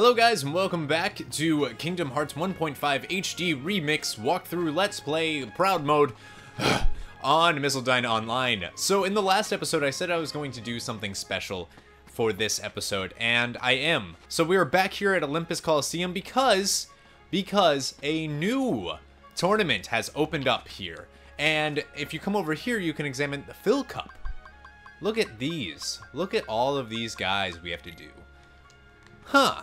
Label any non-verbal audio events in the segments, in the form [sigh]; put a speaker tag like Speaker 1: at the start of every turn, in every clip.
Speaker 1: Hello guys and welcome back to Kingdom Hearts 1.5 HD Remix Walkthrough Let's Play Proud Mode [sighs] on Missildine Online. So in the last episode I said I was going to do something special for this episode, and I am. So we are back here at Olympus Coliseum because, because a new tournament has opened up here. And if you come over here you can examine the Phil Cup. Look at these. Look at all of these guys we have to do. Huh.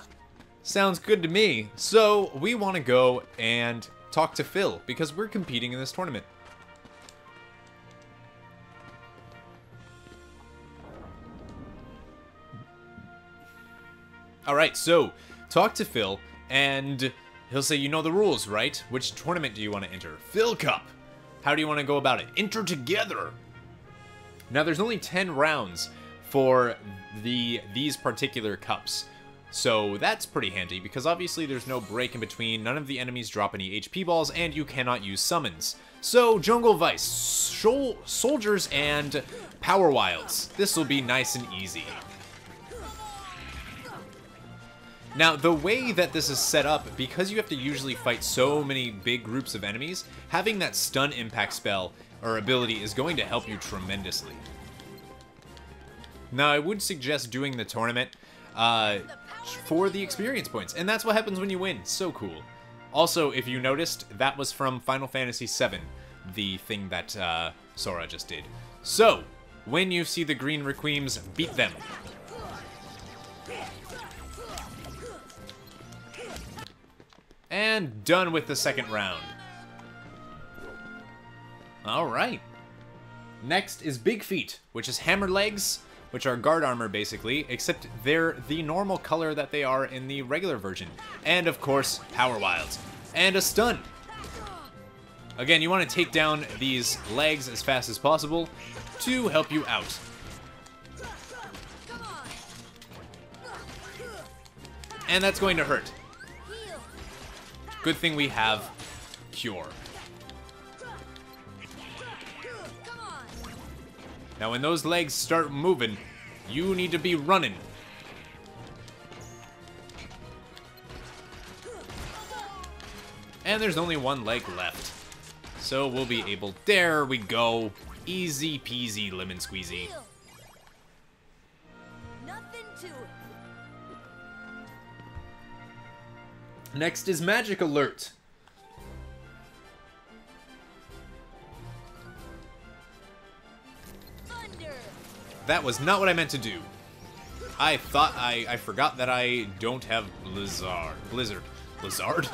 Speaker 1: Sounds good to me. So, we want to go and talk to Phil, because we're competing in this tournament. Alright, so, talk to Phil, and he'll say, you know the rules, right? Which tournament do you want to enter? Phil Cup! How do you want to go about it? Enter together! Now, there's only 10 rounds for the these particular cups. So that's pretty handy, because obviously there's no break in between, none of the enemies drop any HP balls, and you cannot use summons. So, Jungle Vice, Sol Soldiers, and Power Wilds. This will be nice and easy. Now, the way that this is set up, because you have to usually fight so many big groups of enemies, having that stun impact spell or ability is going to help you tremendously. Now, I would suggest doing the tournament uh, for the experience points, and that's what happens when you win. So cool. Also, if you noticed, that was from Final Fantasy VII, the thing that uh, Sora just did. So, when you see the green Requiems, beat them. And done with the second round. Alright. Next is Big Feet, which is hammer legs, which are guard armor basically, except they're the normal color that they are in the regular version. And of course, Power Wilds. And a stun. Again, you want to take down these legs as fast as possible to help you out. And that's going to hurt. Good thing we have Cure. Now when those legs start moving, you need to be running. And there's only one leg left. So we'll be able... There we go. Easy peasy lemon squeezy. Next is Magic Alert. That was not what I meant to do. I thought I, I forgot that I don't have Blizzard. Blizzard. Blizzard?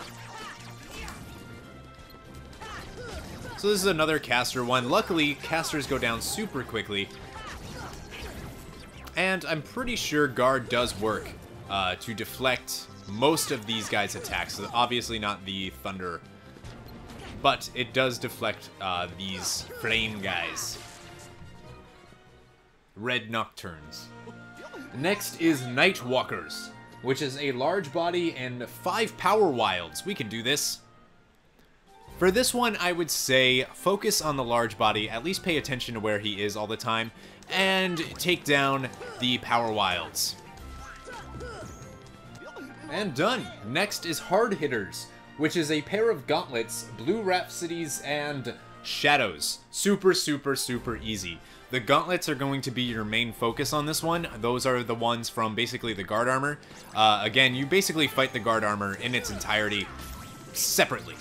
Speaker 1: So this is another caster one. Luckily, casters go down super quickly. And I'm pretty sure guard does work uh, to deflect most of these guys' attacks. So obviously not the thunder. But it does deflect uh, these flame guys. Red Nocturnes. Next is Nightwalkers, which is a large body and five power wilds. We can do this. For this one, I would say focus on the large body, at least pay attention to where he is all the time, and take down the power wilds. And done! Next is Hard Hitters, which is a pair of gauntlets, Blue Rhapsodies, and Shadows. Super, super, super easy. The gauntlets are going to be your main focus on this one. Those are the ones from basically the guard armor. Uh, again, you basically fight the guard armor in its entirety separately,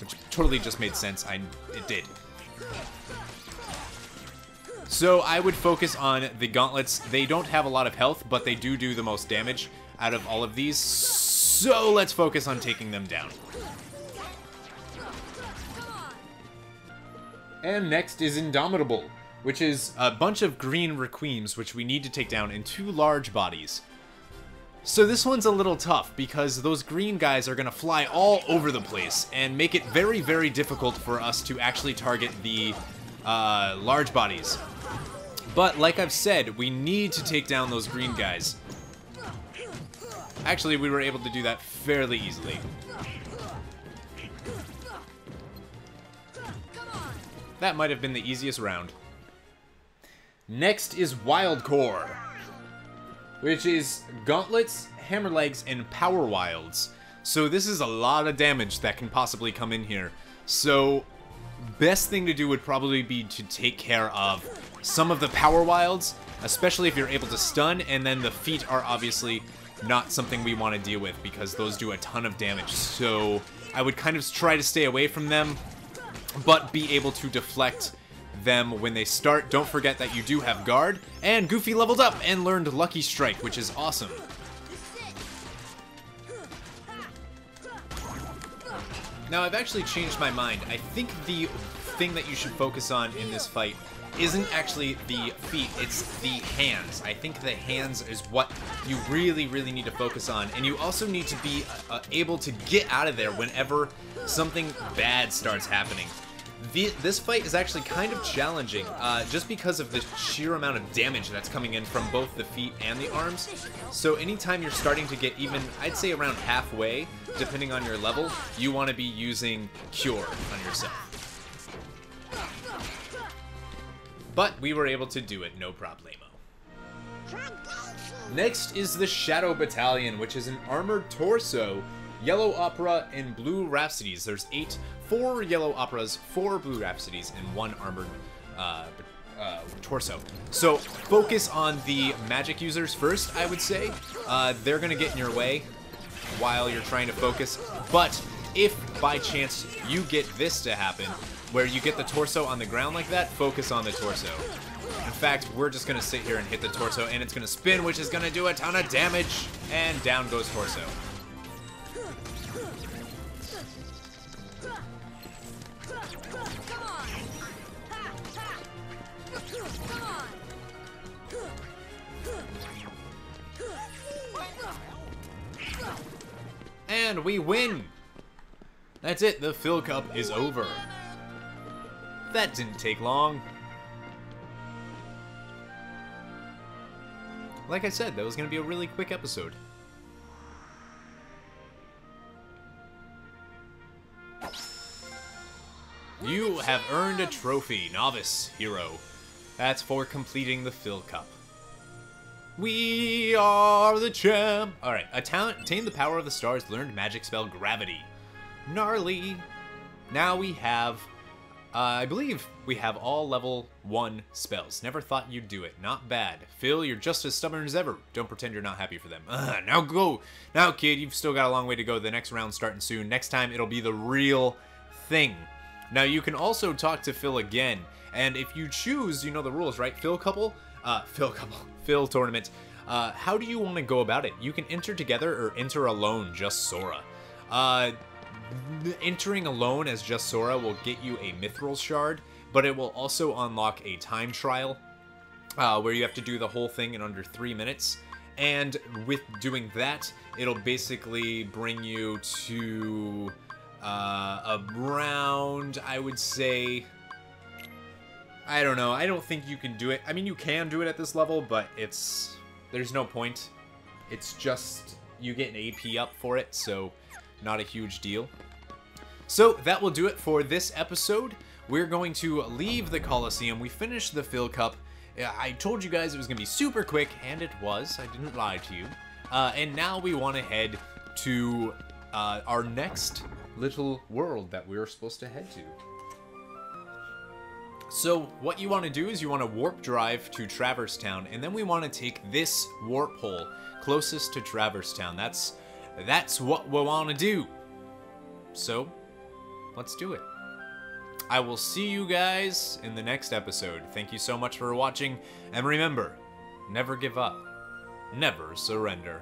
Speaker 1: which totally just made sense. I It did. So I would focus on the gauntlets. They don't have a lot of health, but they do do the most damage out of all of these. So let's focus on taking them down. And next is Indomitable which is a bunch of green Requiems which we need to take down in two large bodies. So this one's a little tough because those green guys are going to fly all over the place and make it very, very difficult for us to actually target the uh, large bodies. But like I've said, we need to take down those green guys. Actually, we were able to do that fairly easily. That might have been the easiest round. Next is Wild Core, which is gauntlets, Hammer Legs, and Power Wilds. So this is a lot of damage that can possibly come in here. So best thing to do would probably be to take care of some of the Power Wilds, especially if you're able to stun, and then the feet are obviously not something we want to deal with because those do a ton of damage. So I would kind of try to stay away from them, but be able to deflect them when they start. Don't forget that you do have guard, and Goofy leveled up and learned Lucky Strike, which is awesome. Now, I've actually changed my mind. I think the thing that you should focus on in this fight isn't actually the feet, it's the hands. I think the hands is what you really, really need to focus on. And you also need to be uh, able to get out of there whenever something bad starts happening. The, this fight is actually kind of challenging, uh, just because of the sheer amount of damage that's coming in from both the feet and the arms. So anytime you're starting to get even, I'd say around halfway, depending on your level, you want to be using Cure on yourself. But we were able to do it, no problemo. Next is the Shadow Battalion, which is an armored torso, yellow opera, and blue rhapsodies. There's eight, four yellow operas, four blue rhapsodies, and one armored uh, uh, torso. So focus on the magic users first, I would say. Uh, they're gonna get in your way while you're trying to focus, but if by chance you get this to happen, where you get the torso on the ground like that, focus on the torso. In fact, we're just gonna sit here and hit the torso, and it's gonna spin, which is gonna do a ton of damage, and down goes torso. And we win! That's it, the Phil Cup is over. That didn't take long. Like I said, that was going to be a really quick episode. You have earned a trophy, Novice Hero. That's for completing the Phil Cup. We are the champ! Alright, a talent, attain the power of the stars, learned magic spell Gravity. Gnarly! Now we have uh, I believe we have all level 1 spells. Never thought you'd do it. Not bad. Phil, you're just as stubborn as ever. Don't pretend you're not happy for them. Ugh, now go! Now, kid, you've still got a long way to go. The next round's starting soon. Next time, it'll be the real thing. Now, you can also talk to Phil again. And if you choose, you know the rules, right? Phil couple? Uh, [laughs] Phil couple. Phil tournament. Uh, how do you want to go about it? You can enter together or enter alone, just Sora. Uh, entering alone as just Sora will get you a Mithril Shard, but it will also unlock a time trial uh, where you have to do the whole thing in under three minutes. And with doing that, it'll basically bring you to uh, around, I would say, I don't know. I don't think you can do it. I mean, you can do it at this level, but it's there's no point. It's just you get an AP up for it, so not a huge deal. So that will do it for this episode. We're going to leave the Coliseum. We finished the Phil Cup. I told you guys it was going to be super quick, and it was. I didn't lie to you. Uh, and now we want to head to uh, our next little world that we are supposed to head to. So what you want to do is you want to warp drive to Traverse Town, and then we want to take this warp hole closest to Traverse Town. That's that's what we want to do. So, let's do it. I will see you guys in the next episode. Thank you so much for watching, and remember, never give up, never surrender.